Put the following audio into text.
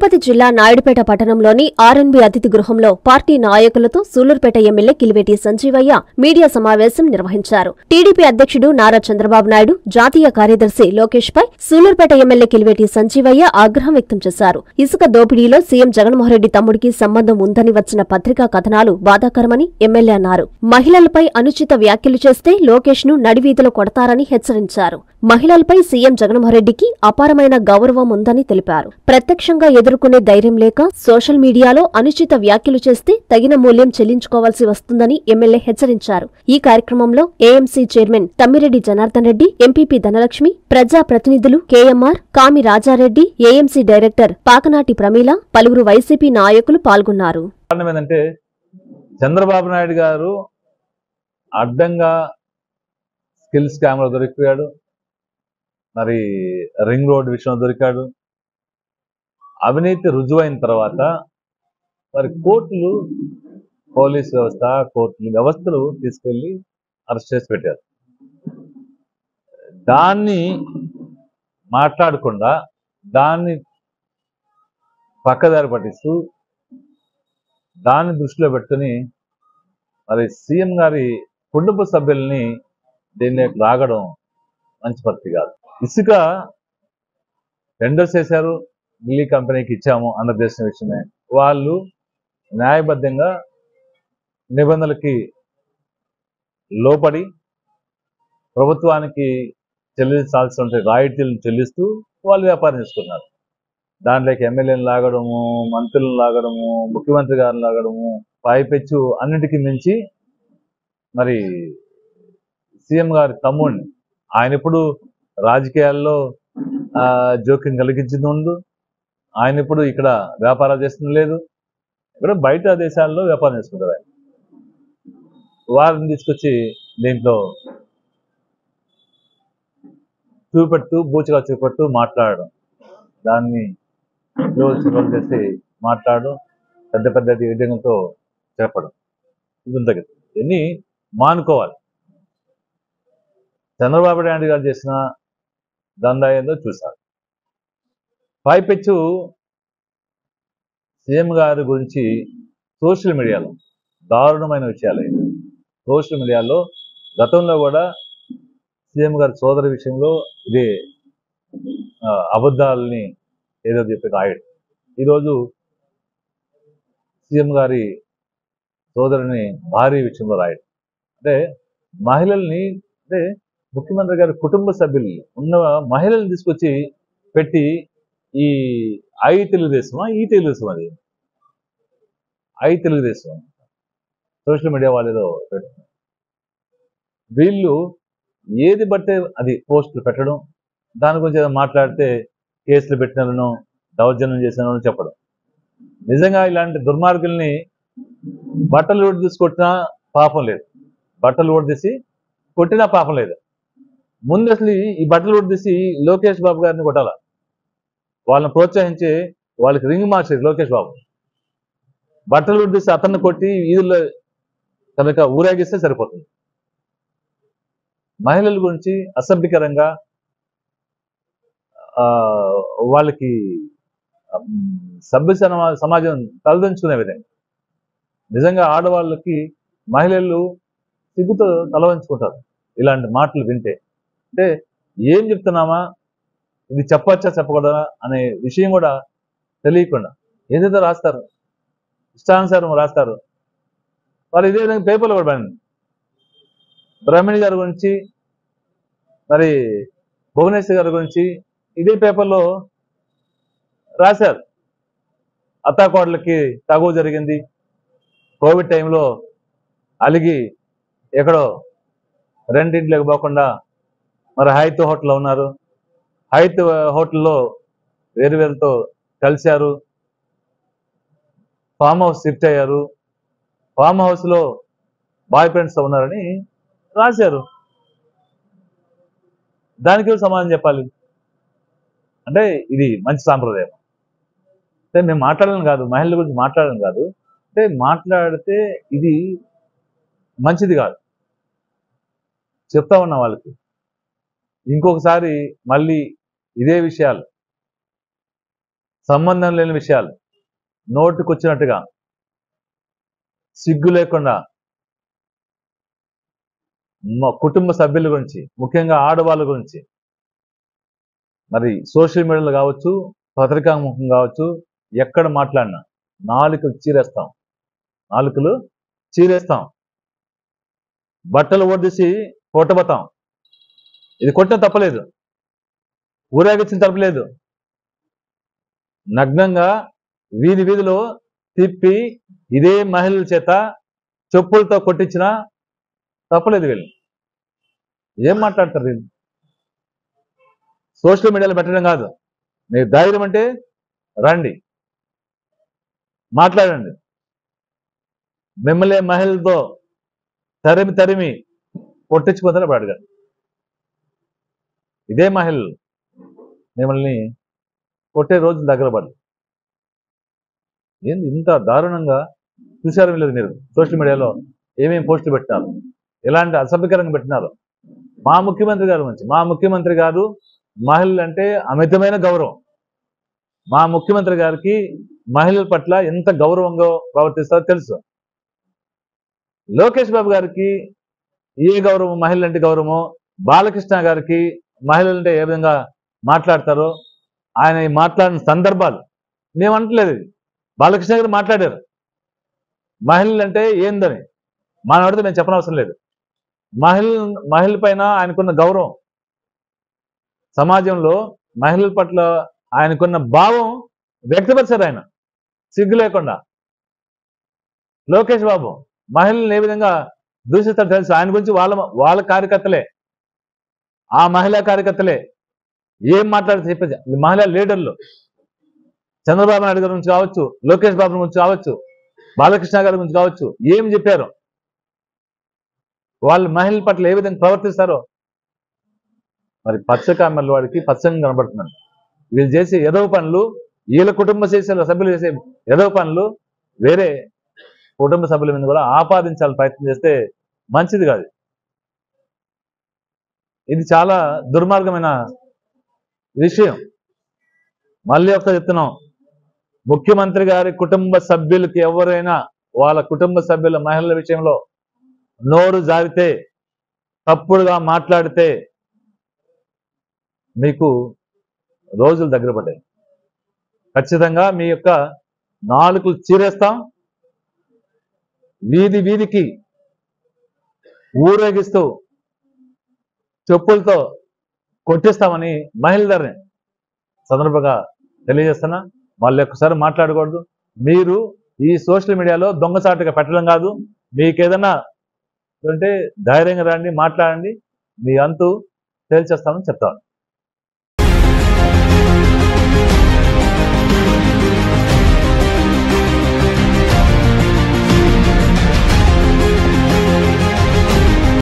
తిరుపతి జిల్లా నాయుడుపేట పట్టణంలోని ఆర్ఎన్బి అతిథి గృహంలో పార్టీ నాయకులతో సూలూరుపేట ఎమ్మెల్యే కిలివేటి సంజీవయ్య మీడియా సమావేశం నిర్వహించారు. టీడీపీ అధ్యక్షుడు నారా చంద్రబాబు నాయుడు జాతీయ కార్యదర్శి లోకేష్ పై సూలూరుపేట ఎమ్మెల్యే కిలివేటి సంజీవయ్య ఆగ్రహం వ్యక్తం చేశారు. ఇసుక దోపిడీలో సీఎం జగన్మోహన్రెడ్డి తమ్ముడికి సంబంధం ఉందని వచ్చిన పత్రికా కథనాలు బాధాకరమని ఎమ్మెల్యే అన్నారు. మహిళలపై అనుచిత వ్యాఖ్యలు చేస్తే లోకేష్ను నడివీధిలో కొడతారని హెచ్చరించారు. మహిళలపై సీఎం జగన్మోహన్రెడ్డికి అపారమైన గౌరవం ఉందని తెలిపారు. ప్రత్యక్షంగా ఎదుర్కొనే ధైర్యం లేక సోషల్ మీడియాలో అనుచిత వ్యాఖ్యలు చేస్తే తగిన మూల్యం చెల్లించుకోవాల్సి వస్తుందని ఎమ్మెల్యే హెచ్చరించారు. ఈ కార్యక్రమంలో AMC chairman Tammireddy Janardhan Reddy MPP Dhanalakshmi ప్రజా ప్రతినిధులు KMR Kami Rajareddy AMC director Pakanati Pramila పలువురు వైసీపీ నాయకులు పాల్గొన్నారు. చంద్రబాబు నాయుడు గారు అడ్డంగా స్కిల్స్ కెమెరా దొరికిపోయాడు. మరి రింగ్ రోడ్ విషయంలో దొరికాడు. అవినీతి రుజువైన తర్వాత మరి కోర్టులు పోలీస్ వ్యవస్థ కోర్టులు వ్యవస్థలు తీసుకెళ్ళి అరెస్ట్ చేసి పెట్టారు. దాన్ని మాట్లాడకుండా దాన్ని పక్కదారి పట్టిస్తూ దాన్ని దృష్టిలో పెట్టుకుని మరి సీఎం గారి కుటుంబ సభ్యుల్ని దీన్ని రాగడం మంచి పరిస్థితి కాదు. ఇసుక టెండర్స్ చేశారు ఢిల్లీ కంపెనీకి ఇచ్చాము ఆంధ్రప్రదేశ్ విషయమే వాళ్ళు న్యాయబద్ధంగా నిబంధనలకి లోపడి ప్రభుత్వానికి చెల్లించాల్సిన రాయితీలను చెల్లిస్తూ వాళ్ళు వ్యాపారం చేసుకున్నారు. దాంట్లోకి ఎమ్మెల్యేలు లాగడము మంత్రులను లాగడము ముఖ్యమంత్రి గారిని లాగడము పైపెచ్చు అన్నిటికీ మించి మరి సీఎం గారి తమ్ముడిని ఆయన ఇప్పుడు రాజకీయాల్లో ఆ, జోక్యం కలిగించింది ఉండదు ఆయన ఇప్పుడు ఇక్కడ వ్యాపారాలు చేస్తుంది లేదు. ఇక్కడ బయట దేశాల్లో వ్యాపారం చేసుకుంటారు ఆయన. వారిని తీసుకొచ్చి దీంట్లో చూపెట్టు బూచిగా చూపెట్టు మాట్లాడడం. దాన్ని రోజు చేసి మాట్లాడడం పెద్ద పెద్ద ఎడ్డంతో చెప్పడం ఇది ఇవన్నీ మానుకోవాలి. చంద్రబాబు నాయుడు గారు చేసిన దందా ఏందో చూశారు పైపెచ్చు సీఎం గారి గురించి సోషల్ మీడియాలో దారుణమైన విషయాలు సోషల్ మీడియాలో గతంలో కూడా సీఎం గారి సోదరి విషయంలో ఇది అబద్ధాలని ఏదో చెప్పి రాయడం. ఈరోజు సీఎం గారి సోదరుని భారీ విషయంలో రాయడం. అంటే మహిళల్ని అంటే ముఖ్యమంత్రి గారి కుటుంబ సభ్యులు ఉన్న మహిళల్ని తీసుకొచ్చి పెట్టి ఈ ఐ తెలుగుదేశమా ఈ తెలుగుదేశం అది? ఐ తెలుగుదేశం సోషల్ మీడియా వాళ్ళలో పెడుతున్నారు. వీళ్ళు ఏది బట్టే అది పోస్టులు పెట్టడం దాని గురించి ఏదో మాట్లాడితే కేసులు పెట్టినను దౌర్జన్యం చేసిన చెప్పడం. నిజంగా ఇలాంటి దుర్మార్గుల్ని బట్టలు ఓడి తీసుకొట్టినా పాపం లేదు. బట్టలు ఓడి తీసి కొట్టినా పాపం లేదు. ముందు అసలు ఈ- బట్టలు ఊడి లోకేష్ బాబు గారిని కొట్టాల? వాళ్ళని ప్రోత్సహించి వాళ్ళకి రింగ్ మార్చేది లోకేష్ బాబు. బట్టలు ఊడి అతన్ని కొట్టి వీధుల్లో కనుక ఊరేగిస్తే సరిపోతుంది. మహిళల గురించి అసభ్యకరంగా ఆ, వాళ్ళకి సభ్య సమాజం తలదించుకునే విధంగా. నిజంగా ఆడవాళ్ళకి మహిళలు సిగ్గుతో తలవంచుకుంటారు ఇలాంటి మాటలు వింటే. అంటే ఏం చెప్తున్నామా? ఇది చెప్పచ్చా చెప్పకూడదా అనే విషయం కూడా తెలియకుండా ఏదైతే రాస్తారు ఇష్టానుసారం రాస్తారు వాళ్ళు ఇదే విధంగా పేపర్లో కూడా పడింది బ్రహ్మణి గారి గురించి మరి భువనేశ్వర్ గారి గురించి ఇదే పేపర్లో రాశారు. అత్తాకోడలకి తగువ జరిగింది. కోవిడ్ టైంలో అలిగి ఎక్కడో రెండింటిలోకి పోకుండా మరి హైత్ హోటల్లో ఉన్నారు. హైత్ హోటల్లో వేరు వేరుతో కలిశారు. ఫామ్ హౌస్ షిఫ్ట్ అయ్యారు. ఫామ్ హౌస్లో బాయ్ ఫ్రెండ్స్ ఉన్నారని రాశారు. దానికి సమాధానం చెప్పాలి. అంటే ఇది మంచి సాంప్రదాయం. అంటే మేము మాట్లాడడం కాదు మహిళల గురించి మాట్లాడడం కాదు. అంటే మాట్లాడితే ఇది మంచిది కాదు. చెప్తా ఉన్నా వాళ్ళకి. ఇంకొకసారి మళ్ళీ ఇదే విషయాలు. సంబంధం లేని విషయాలు. నోటుకొచ్చినట్టుగా సిగ్గు లేకుండా. కుటుంబ సభ్యుల గురించి ముఖ్యంగా ఆడవాళ్ళ గురించి. మరి సోషల్ మీడియాలో కావచ్చు పత్రికాముఖం కావచ్చు ఎక్కడ మాట్లాడినా. నాలుకలు చీరేస్తాం. నాలుకలు చీరేస్తాం. బట్టలు ఓడిసి కొట్టబతాం. ఇది కొట్టిన తప్పలేదు. ఊరేగించిన తప్పలేదు. నగ్నంగా వీధి వీధిలో తిప్పి ఇదే మహిళల చేత చెప్పులతో కొట్టించిన తప్పలేదు వీళ్ళు. ఏం మాట్లాడతారు వీళ్ళు? సోషల్ మీడియాలో పెట్టడం కాదు. మీరు ధైర్యం అంటే రండి. మాట్లాడండి. మిమ్మల్ని మహిళలతో తరిమి తరిమి కొట్టించుకుందని ఇప్పుడు ఇదే మహిళలు మిమ్మల్ని కొట్టే రోజులు దగ్గర పడదు ఏంది ఇంత దారుణంగా చూశారు లేదు మీరు? సోషల్ మీడియాలో ఏమేమి పోస్టులు పెట్టినారు? ఎలాంటి అసభ్యకరంగా పెట్టినారు? మా ముఖ్యమంత్రి గారు మంచి మా ముఖ్యమంత్రి గారు మహిళలు అంటే అమితమైన గౌరవం. మా ముఖ్యమంత్రి గారికి మహిళల పట్ల ఎంత గౌరవంగా ప్రవర్తిస్తారో తెలుసు. లోకేష్ బాబు గారికి ఏ గౌరవం మహిళలంటే గౌరవమో బాలకృష్ణ గారికి మహిళలంటే ఏ విధంగా మాట్లాడతారో ఆయన ఈ మాట్లాడిన సందర్భాలు మేము అంటలేదు బాలకృష్ణ గారు మాట్లాడారు. మహిళలు అంటే ఏందని మానవాడితే నేను చెప్పనవసరం లేదు. మహిళ మహిళల పైన ఆయనకున్న గౌరవం సమాజంలో మహిళల పట్ల ఆయనకున్న భావం వ్యక్తపరిచారు ఆయన. సిగ్గు లేకుండా. లోకేష్ బాబు మహిళల్ని ఏ విధంగా దూషిస్తారు తెలుసు. ఆయన గురించి వాళ్ళ వాళ్ళ కార్యకర్తలే. ఆ మహిళా కార్యకర్తలే ఏం మాట్లాడితే చెప్పేది? మహిళా లీడర్లు. చంద్రబాబు నాయుడు గారి గురించి కావచ్చు లోకేష్ బాబు గురించి కావచ్చు బాలకృష్ణ గారి గురించి కావచ్చు ఏం చెప్పారు? వాళ్ళు మహిళల పట్ల ఏ విధంగా ప్రవర్తిస్తారో? మరి పచ్చకామెల వాడికి పచ్చంగా కనబడుతున్నాడు. వీళ్ళు చేసే ఎదవ పనులు వీళ్ళ కుటుంబ చేసే సభ్యులు చేసే ఎదవ పనులు వేరే కుటుంబ సభ్యుల మీద కూడా ఆపాదించాలని ప్రయత్నం చేస్తే మంచిది కాదు. ఇది చాలా దుర్మార్గమైన విషయం. మళ్ళీ ఒకసారి చెప్తున్నాం. ముఖ్యమంత్రి గారి కుటుంబ సభ్యులకి ఎవరైనా వాళ్ళ కుటుంబ సభ్యుల మహిళల విషయంలో నోరు జారితే తప్పుడుగా మాట్లాడితే మీకు రోజులు దగ్గర పడ్డాయి. ఖచ్చితంగా మీ యొక్క నాలుకలు చీరేస్తాం. వీధి వీధికి ఊరేగిస్తూ చెప్పులతో కొట్టిస్తామని మహిళదర్ని సందర్భంగా తెలియజేస్తున్నా. మళ్ళీ ఒక్కసారి మాట్లాడకూడదు. మీరు ఈ సోషల్ మీడియాలో దొంగసాటుగా పెట్టడం కాదు. మీకేదన్నా అంటే ధైర్యంగా రండి మాట్లాడండి. మీ అంతు తేల్చేస్తామని చెప్తాను.